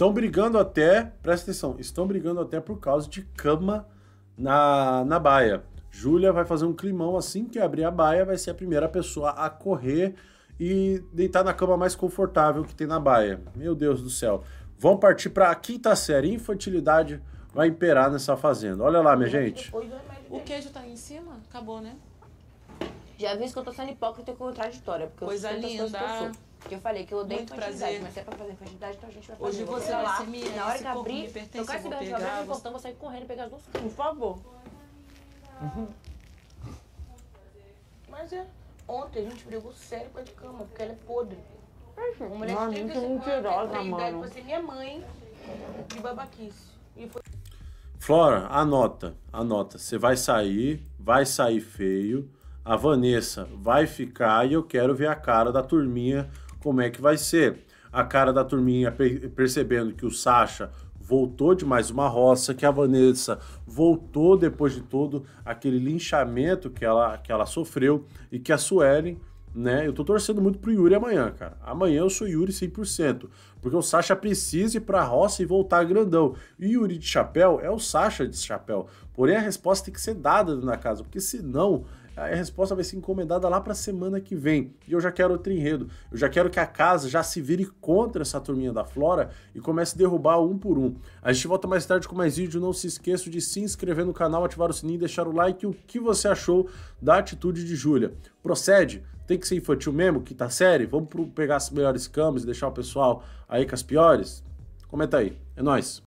Estão brigando até, presta atenção, estão brigando até por causa de cama na, na baia. Júlia vai fazer um climão assim que abrir a baia, vai ser a primeira pessoa a correr e deitar na cama mais confortável que tem na baia. Meu Deus do céu. Vamos partir para a quinta série. Infantilidade vai imperar nessa fazenda. Olha lá, minha gente. O queijo tá aí em cima? Acabou, né? Já vi que eu tô sendo hipócrita e contraditória, porque Coisa eu coisas que eu linda. sou. Porque eu falei que eu odeio Muito prazer. mas se é pra fazer infantilidade, então a gente vai fazer. Hoje você vai lá, ser minha, Na hora esse que abrir, me pertence, eu quero eu vou saber se pegar, abrir o vou- portão, eu vou sair correndo e pegar as duas por favor. Mas é, ontem a gente brigou sério com a de cama, porque ela é podre. Uma mulher de muito 35 anos, mentirosa, tem idade pra ser minha mãe de babaquice. E foi Flora, anota, anota. Você vai sair, vai sair feio. A Vanessa vai ficar e eu quero ver a cara da turminha como é que vai ser. A cara da turminha pe- percebendo que o Sasha voltou de mais uma roça, que a Vanessa voltou depois de todo aquele linchamento que ela, que ela sofreu e que a Suelen né? Eu tô torcendo muito pro Yuri amanhã, cara. Amanhã eu sou Yuri 100%, porque o Sasha precisa ir pra roça e voltar grandão. E Yuri de chapéu é o Sasha de chapéu. Porém, a resposta tem que ser dada na casa, porque senão a resposta vai ser encomendada lá pra semana que vem. E eu já quero outro enredo. Eu já quero que a casa já se vire contra essa turminha da Flora e comece a derrubar um por um. A gente volta mais tarde com mais vídeo. Não se esqueça de se inscrever no canal, ativar o sininho, deixar o like. O que você achou da atitude de Júlia? Procede? Tem que ser infantil mesmo? Que tá série? Vamos pegar as melhores câmeras e deixar o pessoal aí com as piores? Comenta aí. É nóis.